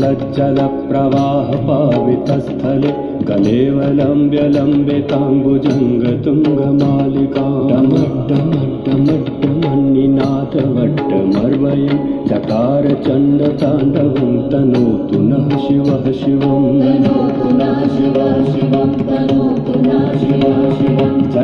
जलप्रवाह पावितस्थले कलेवलम्ब्य लम्बिताम्बुजङ्गतुङ्गमालिका डमड्डमड्डमड्डमन्निनाथवड्डमर्वयं चकार चण्डताण्डवं तनोतु नः शिवः शिवम् जटाकटाः सम्भ्रमभ्रमन्निलिम्प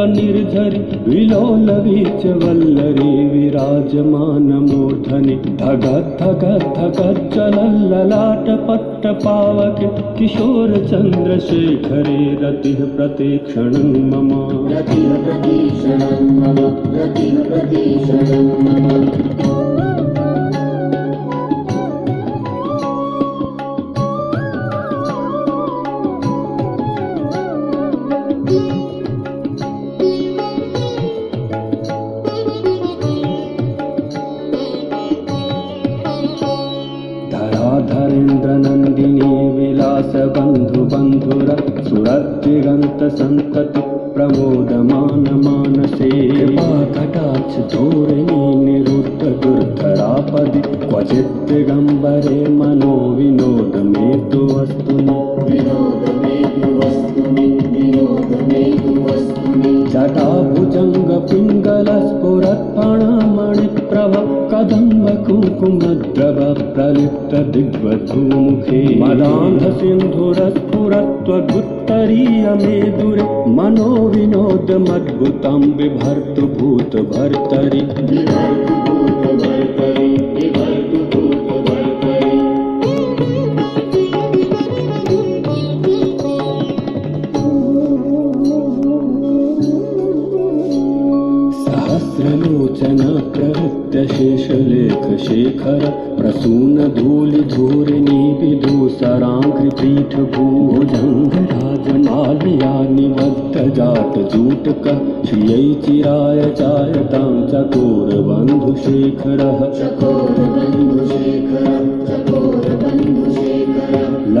निर्झरि विलोलवीच वल्लरी विराजमानमूर्धनि धगद्धगद्धगज्जलल्ललाटपट्टपावके किशोरचन्द्रशेखरे रतिः प्रतीक्षणं मम। रतिः प्रतीक्षणं मम रतिः प्रतीक्षणं मम सुरद्दिगन्तसन्तति प्रमोदमानमानसे कटाक्ष धोरिणी निरुद्ध दुर्धरापदि क्वचित् दिगम्बरे मनो विनोद मे तु वस्तुनि विनोदमेतु कदम्ब कुङ्कुमद्रव प्रलिप्त दिग्वधूमुखे। मदान्धसिन्धुरस्फुरत्वदुत्तरीय मे दुरे मनो विनोदमद्भुतं बिभर्तु भूतभर्तरि विभर्तु भूतभर्तरि प्रवृत्य शेषलेखशेखर प्रसूनधूलिधूरिणी विदूसराङ्घ्रिपीठभूभुजङ्गराजमालिया निबद्धजाटजूटकः श्रियै चिराय चायतां चकोरबन्धुशेखरः चकोरबन्धुशेखर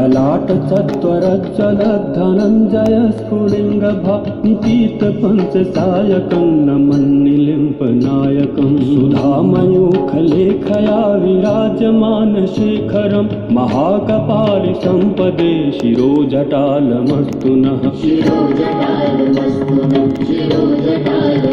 चकोरबन्धुशेखर ललाटचत्वरज्जलधनञ्जय स्फुलिङ्गभानिपीतपञ्चसायकं नमन्निलिम्पनायकं। सुधामयूखलेखया विराजमानशेखरं महाकपालि सम्पदे शिरोजटालमस्तु नः। शिरोजटालमस्तु नः। शिरोजटालमस्तु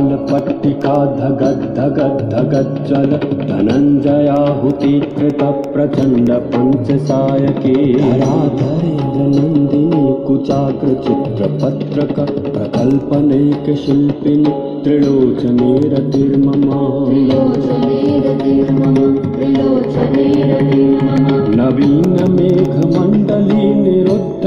करालभालपट्टिका धगद्धगद्धगज्जल धनञ्जयाहुतिकृत प्रचण्ड पञ्चसायके धराधरेन्द्रनन्दिनी कुचाग्रचित्रपत्रक प्रकल्पनैकशिल्पिनि त्रिलोचने रतिर्ममा त्रिलोचनेरतिर्मम। त्रिलोचनेरतिर्मम नवीनमेघमण्डली निरुद्ध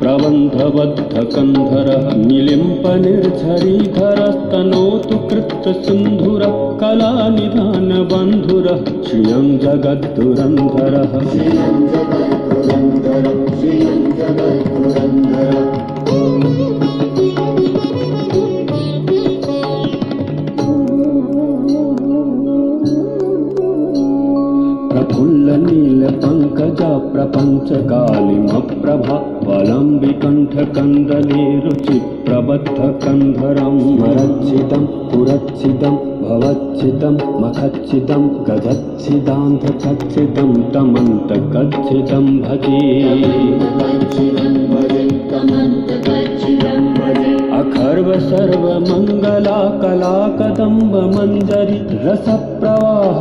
प्रबन्धबद्धकन्धरः निलिम्पनिर्झरीधरस्तनोतु कृत्तसिन्धुरः कलानिधानबन्धुरः श्रियं जगद्धुरन्धरः प्रफुल्लनीलपङ्कजा प्रपञ्चकालिमप्रभा वलम्बिकण्ठकन्दले रुचिप्रबद्धकन्धरं स्मरच्छिदं पुरच्छिदं भवच्छिदं मखच्छिदं गजच्छिदान्धकच्छिदं तमन्तकच्छिदं भजे कच्छिदं भजे। कमन्तकच्छिदं भजे अखर्व सर्वमङ्गला कला कदम्ब मञ्जरि रसप्रवाह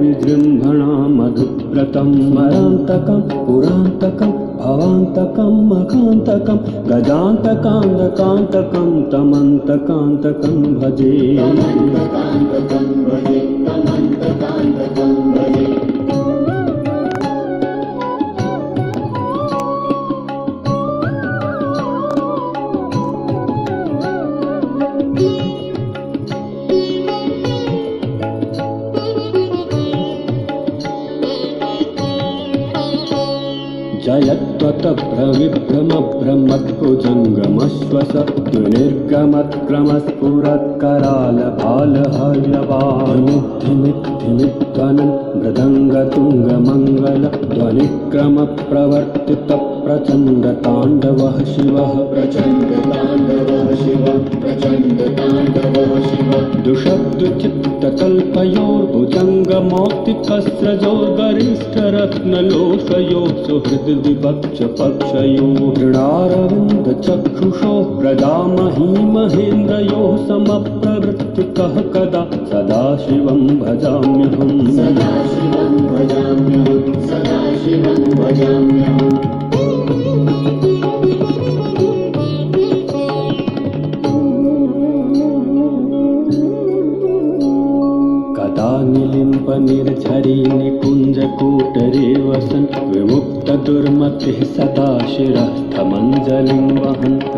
विजृम्भणा मधुव्रतं स्मरान्तकं पुरान्तकं भवान्तकं मखान्तकं गजान्तकान्तकान्तकं तमन्तकान्तकं भजे भ्रमिभ्रमभ्रमद्भुजङ्गमश्वस निर्गमक्रमस्फुरत्करालभालहाल्यवानिद्धिमिद्धिमिध्वनन् मृदङ्गतुङ्गमङ्गल ध्वनिक्रमप्रवर्तितप्रचण्डताण्डवः शिवः। प्रचण्ड ताण्डवः शिव प्रचण्ड ताण्डवः शिव दुषब्दचित्तकल्पयोर्भुजङ्गमौक्तिकस्रजोर्गरिष्ठरत्नलोकयो सुहृद्विपक्षपक्षयो दृढारविन्दचक्षुषो प्रजामही महेन्द्रयोः समप्रवृत्तिकः कदा सदा शिवं भजाम्यहं सदा शिवं भजाम्यहम् कदा निलिम्पनिर्झरी निकुञ्जकूटरे वसन् विमुक्तदुर्मतिः सदा शिरस्थमञ्जलिं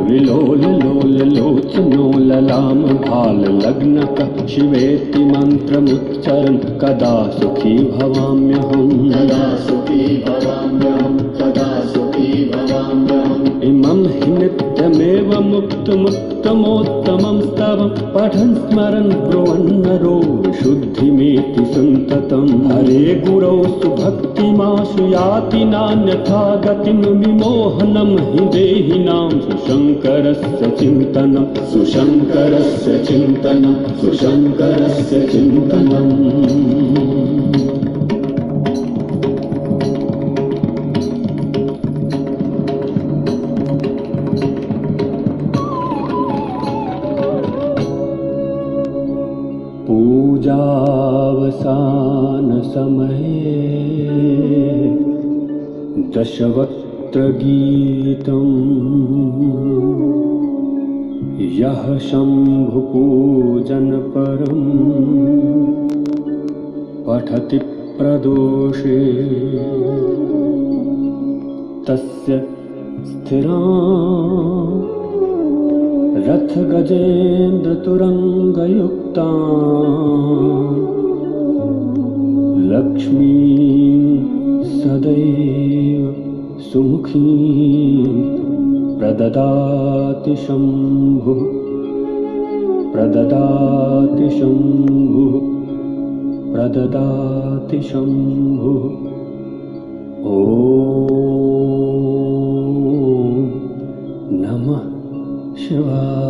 विलोललोललोचनो ललाम भाललग्नकः शिवेति मन्त्रमुच्चरन् कदा सुखी भवाम्यहं कदा सुखी भवाम्यहम् इमं नित्यमेव मुक्तमुत्तमोत्तमं स्तवं पठन् स्मरन् ब्रुवन्नरो विशुद्धिमेति सन्ततं। हरे गुरौ सुभक्तिमाशु याति नान्यथा गतिं विमोहनं हि देहिनां सुशङ्करस्य चिन्तनं सुशङ्करस्य चिन्तनं सुशङ्करस्य चिन्तनम् पूजावसानसमये दशवक्त्रगीतम् यः शम्भुपूजनपरम् पठति प्रदोषे। तस्य स्थिरा रथगजेन्द्रतुरङ्गयुक्ता लक्ष्मीं सदैव सुमुखीं प्रददाति शम्भुः। प्रददाति शम्भुः। प्रददाति शम्भुः Shiva.